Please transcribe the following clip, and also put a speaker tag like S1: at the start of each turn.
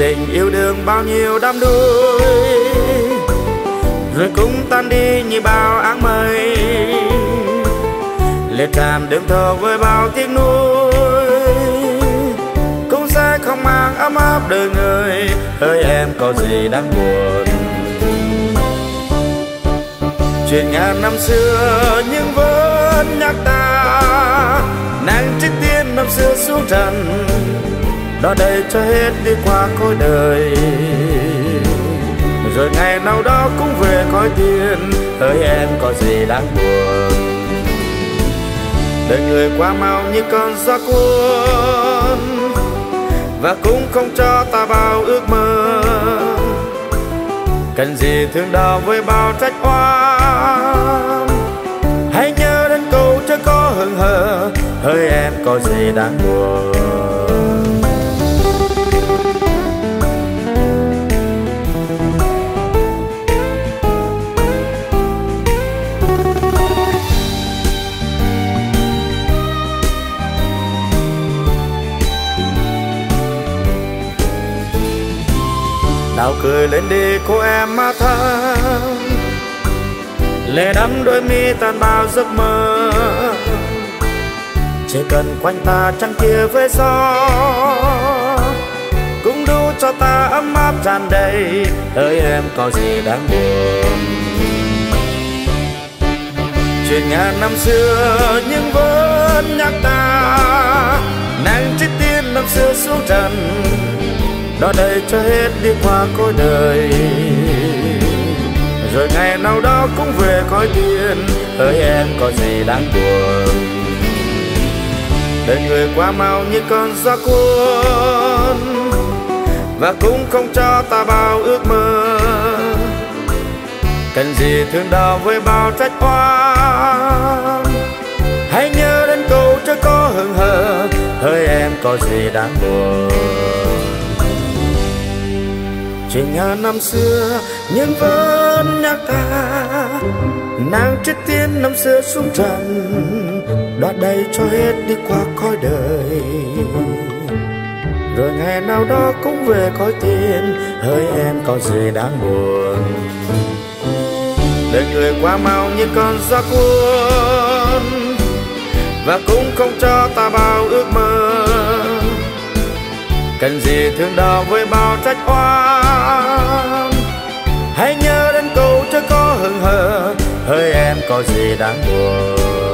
S1: tình yêu đương bao nhiêu đám đuối. Rồi cũng tan đi như bao áng mây. Liệt cảm đương thờ với bao tiếc nuối. Cũng sẽ không mang ấm áp đời người. Ơi, em có gì đáng buồn? Chuyện ngàn năm xưa, nhưng vẫn nhắc ta. Nàng trích tiên năm xưa xuống trần đó đây cho hết đi qua cõi đời. Rồi ngày nào đó cũng về cõi tiên hỡi em có gì đáng buồn? Đời người qua mau như con gió cuốn, và cũng không cho ta bao ước mơ. Cần gì thương đau với bao trách oan? Hãy nhớ đến câu chưa có hừng hờ, hỡi em có gì đáng buồn? Nào cười lên đi cô em mà thắm lệ đắm đôi mi tan bao giấc mơ. Chỉ cần quanh ta trăng kia với gió, cũng đủ cho ta ấm áp tràn đầy ơi em có gì đáng buồn. Chuyện ngàn năm xưa nhưng vẫn nhắc ta, nàng trích tiên năm xưa xuống trần đó đây cho hết đi qua cõi đời. Rồi ngày nào đó cũng về cõi tiên ơi em có gì đáng buồn. Đời người qua mau như con gió cuốn, và cũng không cho ta bao ước mơ. Cần gì thương đau với bao trách oan? Hãy nhớ đến câu chưa có hững hờ hơi em có gì đáng buồn chuyện nhà năm xưa nhưng vẫn nhắc ta. Nàng chết tiên năm xưa xuống trần, đoạt đây cho hết đi qua cõi đời. Rồi ngày nào đó cũng về cõi tiên hơi em có gì đáng buồn. Đời người quá mau như con gió cuốn, và cũng không cho ta bao ước mơ. Cần gì thương đau với bao trách oan? Hơ. Hơi em có gì đáng buồn?